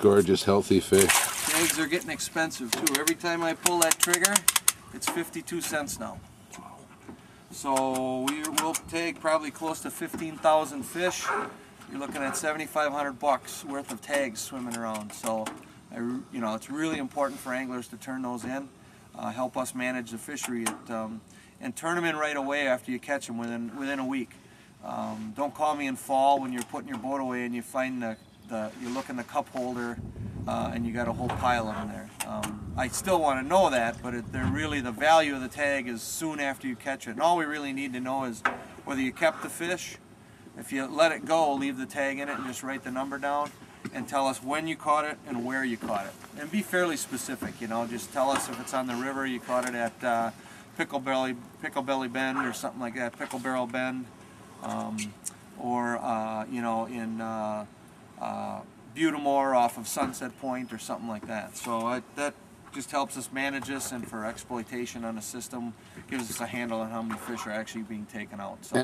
gorgeous, healthy fish. Eggs are getting expensive too. Every time I pull that trigger, it's 52 cents now. So we will take probably close to 15,000 fish. You're looking at 7,500 bucks worth of tags swimming around. So, I, you know, it's really important for anglers to turn those in, uh, help us manage the fishery, at, um, and turn them in right away after you catch them within within a week. Um, don't call me in fall when you're putting your boat away and you find the, the you look in the cup holder uh, and you got a whole pile of them there. Um, I still want to know that, but it, they're really the value of the tag is soon after you catch it. And all we really need to know is whether you kept the fish. If you let it go, leave the tag in it and just write the number down and tell us when you caught it and where you caught it. And be fairly specific, you know, just tell us if it's on the river, you caught it at uh, Pickle Belly, Pickle Belly Bend or something like that, Pickle Barrel Bend, um, or, uh, you know, in uh, Butte des Morts off of Sunset Point or something like that. So I, that just helps us manage this and for exploitation on the system, gives us a handle on how many fish are actually being taken out. So.